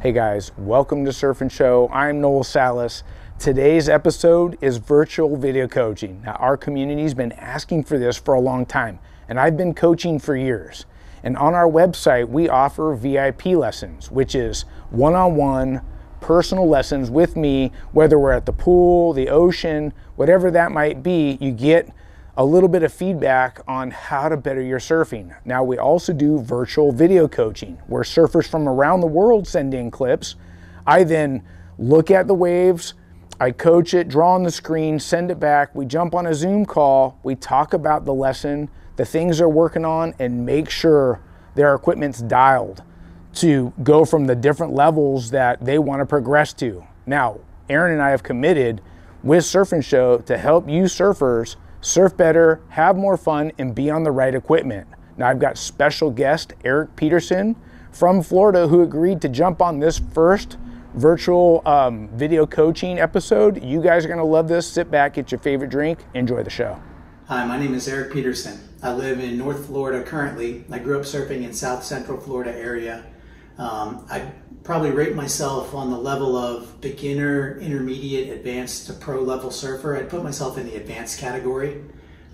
Hey guys, welcome to Surf and Show. I'm Noel Salas. Today's episode is virtual video coaching. Now, our community's been asking for this for a long time, and I've been coaching for years. And on our website, we offer VIP lessons, which is one on one personal lessons with me, whether we're at the pool, the ocean, whatever that might be. You get a little bit of feedback on how to better your surfing. Now, we also do virtual video coaching where surfers from around the world send in clips. I then look at the waves, I coach it, draw on the screen, send it back. We jump on a Zoom call, we talk about the lesson, the things they're working on, and make sure their equipment's dialed to go from the different levels that they want to progress to. Now, Aaron and I have committed with Surf and Show to help you surfers surf better, have more fun, and be on the right equipment. Now, I've got special guest Eric Petersen from Florida who agreed to jump on this first virtual um, video coaching episode. You guys are going to love this. Sit back, get your favorite drink, enjoy the show. Hi, my name is Eric Petersen. I live in North Florida currently. I grew up surfing in South Central Florida area. Um, I probably rate myself on the level of beginner, intermediate, advanced to pro level surfer. I'd put myself in the advanced category.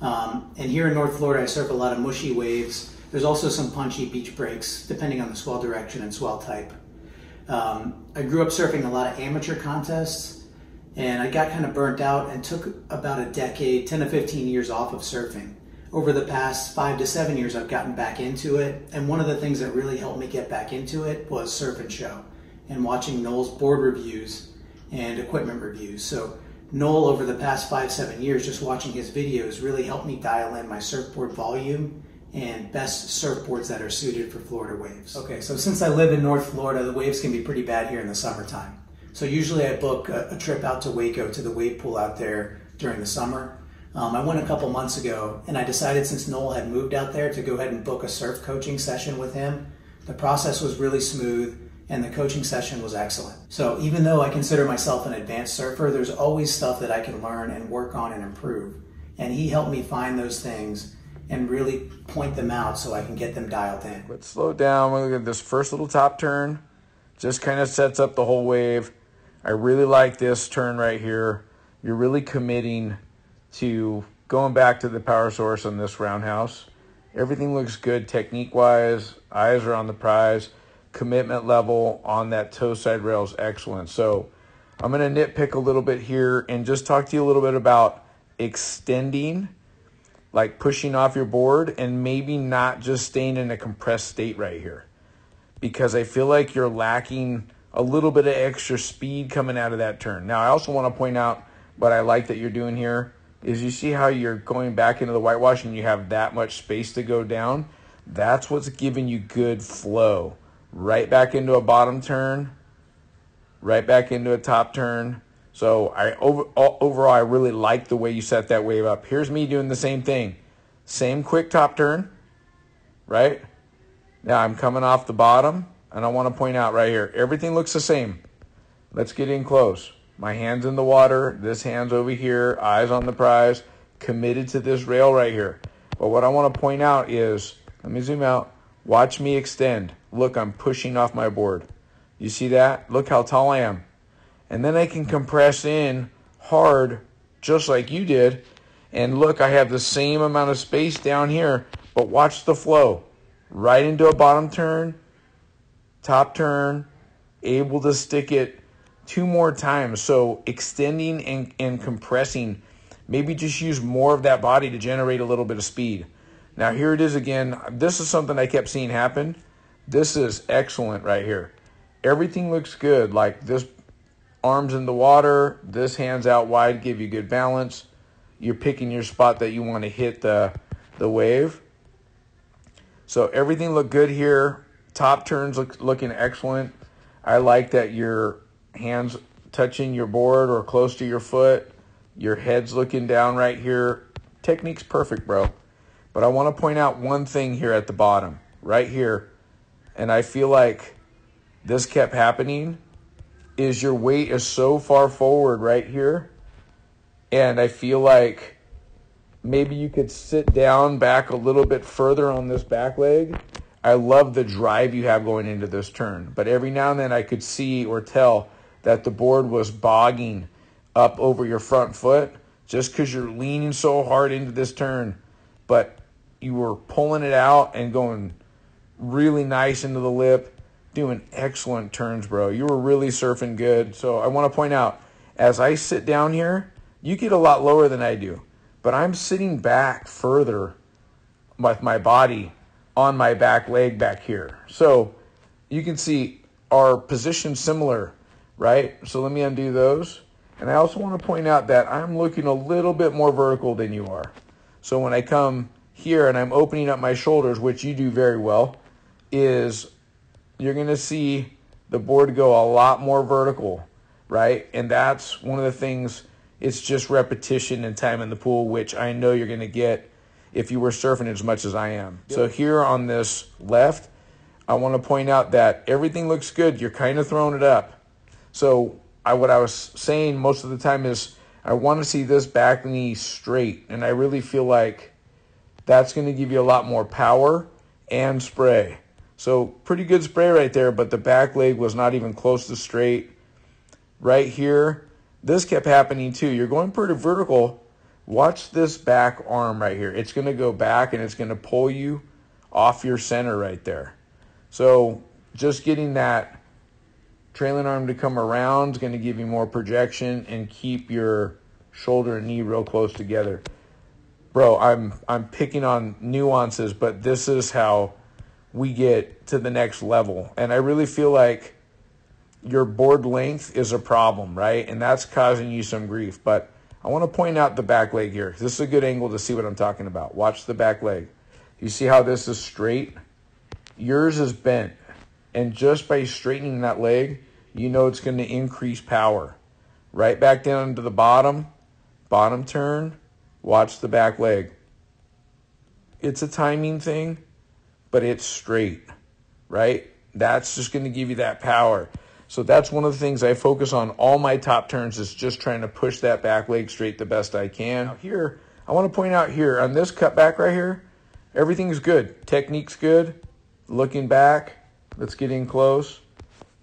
Um, and here in North Florida, I surf a lot of mushy waves. There's also some punchy beach breaks, depending on the swell direction and swell type. Um, I grew up surfing a lot of amateur contests, and I got kind of burnt out and took about a decade, 10 to 15 years off of surfing over the past five to seven years, I've gotten back into it. And one of the things that really helped me get back into it was Surf and Show and watching Noel's board reviews and equipment reviews. So, Noel, over the past five, seven years, just watching his videos really helped me dial in my surfboard volume and best surfboards that are suited for Florida waves. Okay, so since I live in North Florida, the waves can be pretty bad here in the summertime. So, usually I book a, a trip out to Waco to the wave pool out there during the summer um, I went a couple months ago and I decided since Noel had moved out there to go ahead and book a surf coaching session with him. The process was really smooth and the coaching session was excellent. So even though I consider myself an advanced surfer, there's always stuff that I can learn and work on and improve. And he helped me find those things and really point them out so I can get them dialed in. Let's slow down. Look at this first little top turn. Just kind of sets up the whole wave. I really like this turn right here. You're really committing to going back to the power source on this roundhouse. Everything looks good technique wise. Eyes are on the prize. Commitment level on that toe side rail is excellent. So I'm going to nitpick a little bit here and just talk to you a little bit about extending, like pushing off your board, and maybe not just staying in a compressed state right here. Because I feel like you're lacking a little bit of extra speed coming out of that turn. Now, I also want to point out what I like that you're doing here is you see how you're going back into the whitewash and you have that much space to go down. That's what's giving you good flow. Right back into a bottom turn, right back into a top turn. So I over, overall I really like the way you set that wave up. Here's me doing the same thing. Same quick top turn, right? Now I'm coming off the bottom and I want to point out right here, everything looks the same. Let's get in close. My hand's in the water. This hand's over here. Eyes on the prize. Committed to this rail right here. But what I want to point out is, let me zoom out. Watch me extend. Look, I'm pushing off my board. You see that? Look how tall I am. And then I can compress in hard, just like you did. And look, I have the same amount of space down here. But watch the flow. Right into a bottom turn, top turn, able to stick it two more times. So extending and, and compressing, maybe just use more of that body to generate a little bit of speed. Now here it is again. This is something I kept seeing happen. This is excellent right here. Everything looks good. Like this arms in the water, this hands out wide, give you good balance. You're picking your spot that you want to hit the, the wave. So everything looked good here. Top turns look, looking excellent. I like that you're hands touching your board or close to your foot. Your head's looking down right here. Technique's perfect, bro. But I want to point out one thing here at the bottom, right here. And I feel like this kept happening is your weight is so far forward right here. And I feel like maybe you could sit down back a little bit further on this back leg. I love the drive you have going into this turn. But every now and then I could see or tell that the board was bogging up over your front foot just because you're leaning so hard into this turn. But you were pulling it out and going really nice into the lip, doing excellent turns, bro. You were really surfing good. So I want to point out, as I sit down here, you get a lot lower than I do, but I'm sitting back further with my body on my back leg back here. So you can see our position similar, right? So let me undo those. And I also want to point out that I'm looking a little bit more vertical than you are. So when I come here and I'm opening up my shoulders, which you do very well, is you're going to see the board go a lot more vertical, right? And that's one of the things, it's just repetition and time in the pool, which I know you're going to get if you were surfing as much as I am. Yep. So here on this left, I want to point out that everything looks good. You're kind of throwing it up. So I, what I was saying most of the time is I want to see this back knee straight. And I really feel like that's going to give you a lot more power and spray. So pretty good spray right there, but the back leg was not even close to straight. Right here, this kept happening too. You're going pretty vertical. Watch this back arm right here. It's going to go back and it's going to pull you off your center right there. So just getting that trailing arm to come around is going to give you more projection and keep your shoulder and knee real close together bro, I'm I'm picking on nuances, but this is how we get to the next level. And I really feel like your board length is a problem, right? And that's causing you some grief. But I want to point out the back leg here. This is a good angle to see what I'm talking about. Watch the back leg. You see how this is straight? Yours is bent. And just by straightening that leg, you know it's going to increase power. Right back down to the bottom, bottom turn, Watch the back leg. It's a timing thing, but it's straight, right? That's just going to give you that power. So that's one of the things I focus on all my top turns is just trying to push that back leg straight the best I can. Now here, I want to point out here on this cutback right here, everything's good. Technique's good. Looking back, let's get in close.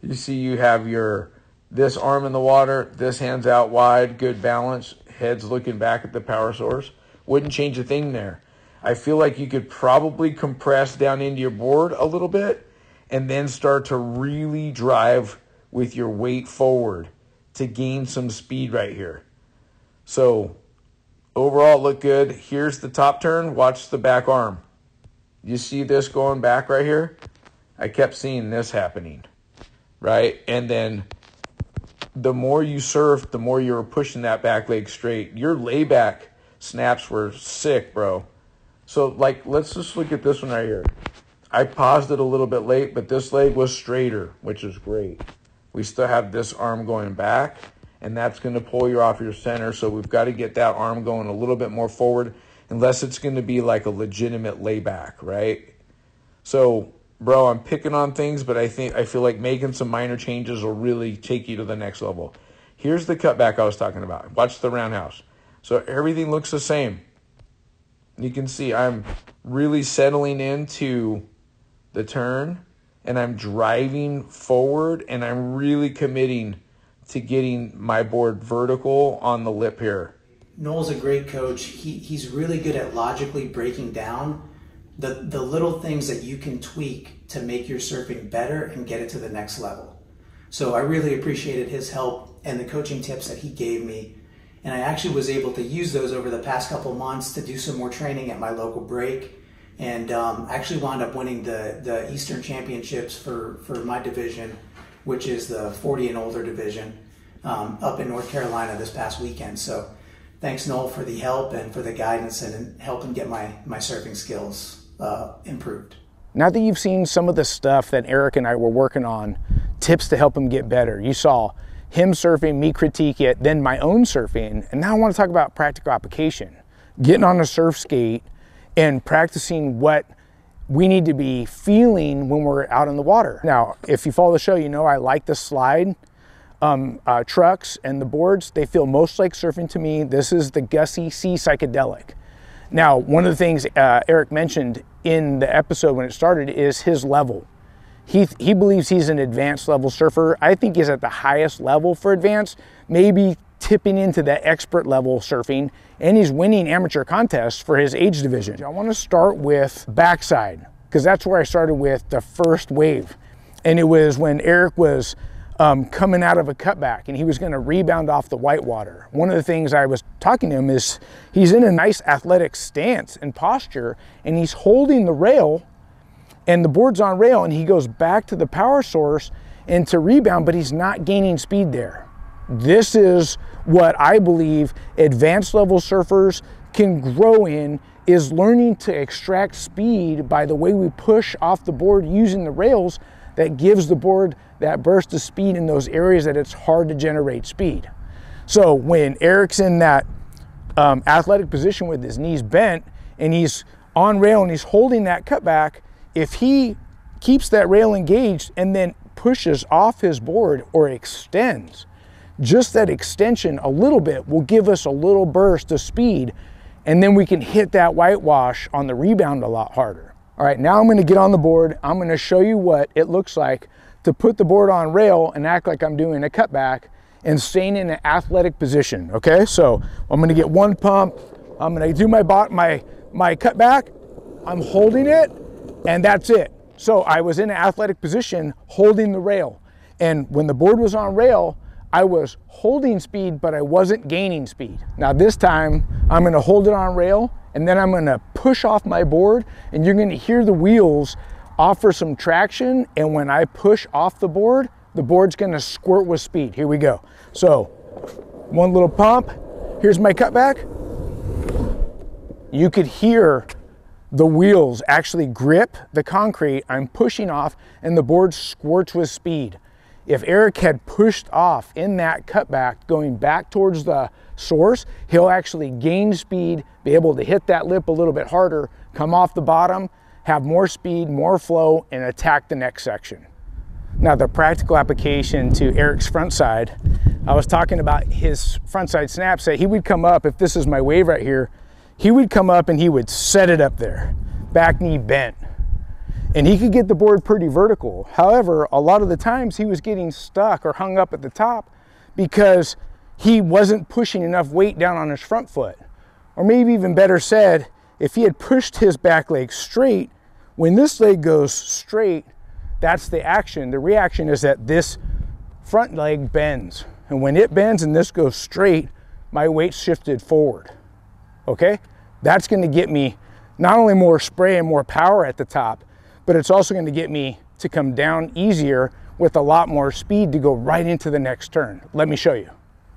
You see you have your this arm in the water, this hand's out wide, good balance heads looking back at the power source. Wouldn't change a thing there. I feel like you could probably compress down into your board a little bit and then start to really drive with your weight forward to gain some speed right here. So overall look good. Here's the top turn. Watch the back arm. You see this going back right here? I kept seeing this happening, right? And then the more you surf, the more you were pushing that back leg straight. Your layback snaps were sick, bro. So, like, let's just look at this one right here. I paused it a little bit late, but this leg was straighter, which is great. We still have this arm going back, and that's going to pull you off your center. So we've got to get that arm going a little bit more forward, unless it's going to be like a legitimate layback, right? So bro, I'm picking on things, but I think I feel like making some minor changes will really take you to the next level. Here's the cutback I was talking about. Watch the roundhouse. So everything looks the same. You can see I'm really settling into the turn and I'm driving forward and I'm really committing to getting my board vertical on the lip here. Noel's a great coach. He, he's really good at logically breaking down the, the little things that you can tweak to make your surfing better and get it to the next level. So I really appreciated his help and the coaching tips that he gave me. And I actually was able to use those over the past couple months to do some more training at my local break. And um, actually wound up winning the, the Eastern Championships for, for my division, which is the 40 and older division, um, up in North Carolina this past weekend. So thanks, Noel, for the help and for the guidance and helping get my, my surfing skills uh, improved. Now that you've seen some of the stuff that Eric and I were working on, tips to help him get better, you saw him surfing, me critique it, then my own surfing, and now I want to talk about practical application. Getting on a surf skate and practicing what we need to be feeling when we're out in the water. Now, if you follow the show, you know I like the slide um, uh, trucks and the boards. They feel most like surfing to me. This is the Gussie Sea Psychedelic. Now, one of the things uh, Eric mentioned in the episode when it started is his level. He, he believes he's an advanced level surfer. I think he's at the highest level for advanced, maybe tipping into the expert level surfing, and he's winning amateur contests for his age division. I want to start with backside because that's where I started with the first wave. And it was when Eric was um, coming out of a cutback and he was going to rebound off the whitewater. One of the things I was talking to him is he's in a nice athletic stance and posture and he's holding the rail and the board's on rail and he goes back to the power source and to rebound, but he's not gaining speed there. This is what I believe advanced level surfers can grow in is learning to extract speed by the way we push off the board using the rails that gives the board that burst of speed in those areas that it's hard to generate speed. So when Eric's in that um, athletic position with his knees bent and he's on rail and he's holding that cutback, if he keeps that rail engaged and then pushes off his board or extends, just that extension a little bit will give us a little burst of speed and then we can hit that whitewash on the rebound a lot harder. All right, now I'm gonna get on the board. I'm gonna show you what it looks like to put the board on rail and act like I'm doing a cutback and staying in an athletic position, okay? So I'm gonna get one pump, I'm gonna do my, my, my cutback, I'm holding it, and that's it. So I was in an athletic position holding the rail. And when the board was on rail, I was holding speed, but I wasn't gaining speed. Now this time, I'm gonna hold it on rail and then I'm gonna push off my board and you're gonna hear the wheels offer some traction and when I push off the board, the board's gonna squirt with speed. Here we go. So one little pump, here's my cutback. You could hear the wheels actually grip the concrete I'm pushing off and the board squirts with speed. If Eric had pushed off in that cutback going back towards the source, he'll actually gain speed, be able to hit that lip a little bit harder, come off the bottom, have more speed, more flow, and attack the next section. Now the practical application to Eric's front side, I was talking about his front side snap set. He would come up, if this is my wave right here, he would come up and he would set it up there, back knee bent. And he could get the board pretty vertical. However, a lot of the times he was getting stuck or hung up at the top because he wasn't pushing enough weight down on his front foot. Or maybe even better said, if he had pushed his back leg straight, when this leg goes straight, that's the action. The reaction is that this front leg bends. And when it bends and this goes straight, my weight shifted forward. Okay? That's gonna get me not only more spray and more power at the top, but it's also gonna get me to come down easier with a lot more speed to go right into the next turn. Let me show you.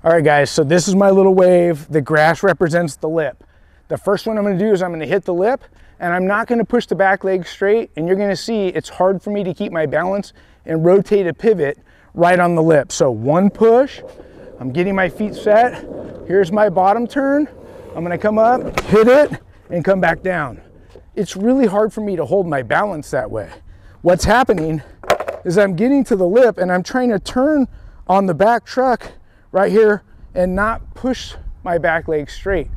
All right guys, so this is my little wave. The grass represents the lip. The first one I'm gonna do is I'm gonna hit the lip and I'm not gonna push the back leg straight and you're gonna see it's hard for me to keep my balance and rotate a pivot right on the lip. So one push, I'm getting my feet set. Here's my bottom turn. I'm gonna come up, hit it, and come back down. It's really hard for me to hold my balance that way. What's happening is I'm getting to the lip and I'm trying to turn on the back truck right here and not push my back leg straight.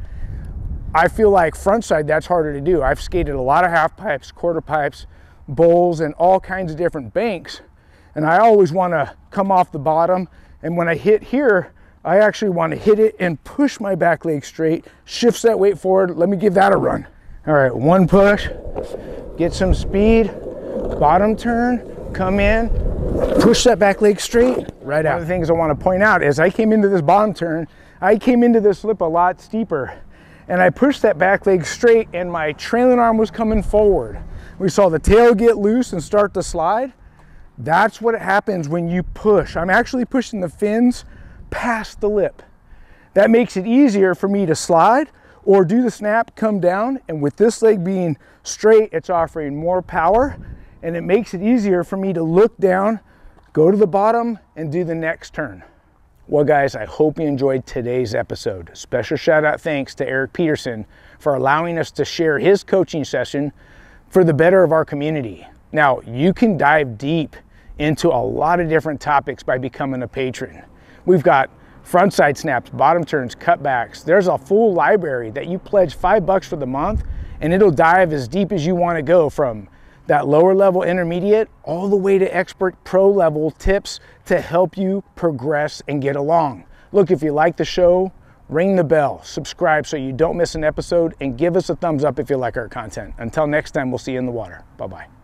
I feel like front side, that's harder to do. I've skated a lot of half pipes, quarter pipes, bowls, and all kinds of different banks. And I always want to come off the bottom. And when I hit here, I actually want to hit it and push my back leg straight, shifts that weight forward. Let me give that a run. All right, one push, get some speed, bottom turn, come in, push that back leg straight, right out. One of the things I want to point out is I came into this bottom turn, I came into this lip a lot steeper and I pushed that back leg straight and my trailing arm was coming forward. We saw the tail get loose and start to slide. That's what happens when you push. I'm actually pushing the fins past the lip. That makes it easier for me to slide or do the snap, come down, and with this leg being straight, it's offering more power and it makes it easier for me to look down, go to the bottom, and do the next turn. Well, guys, I hope you enjoyed today's episode. Special shout out thanks to Eric Petersen for allowing us to share his coaching session for the better of our community. Now, you can dive deep into a lot of different topics by becoming a patron. We've got frontside snaps, bottom turns, cutbacks. There's a full library that you pledge five bucks for the month and it'll dive as deep as you want to go from that lower level intermediate all the way to expert pro level tips to help you progress and get along. Look, if you like the show, ring the bell, subscribe so you don't miss an episode, and give us a thumbs up if you like our content. Until next time, we'll see you in the water. Bye bye.